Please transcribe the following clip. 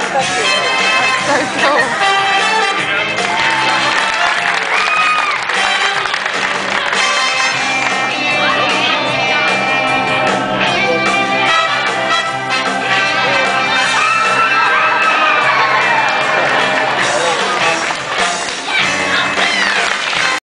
так хотела.